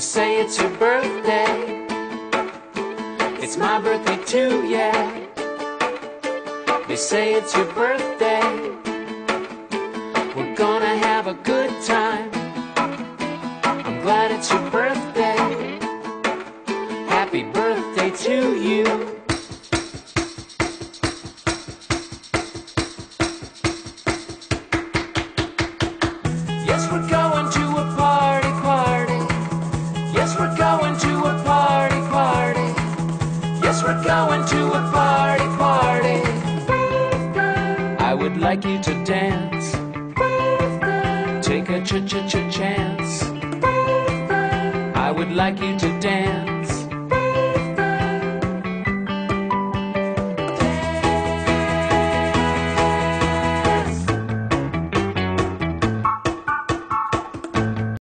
say it's your birthday. It's my birthday too, yeah. They say it's your birthday. We're gonna have a good time. I'm glad it's your birthday. Happy birthday to you. Going to a party, party. Yes, we're going to a party, party. I would like you to dance. Take a ch ch ch chance. I would like you to dance.